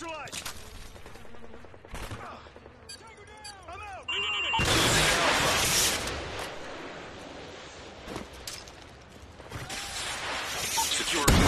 Neutralized! I'm out! Secure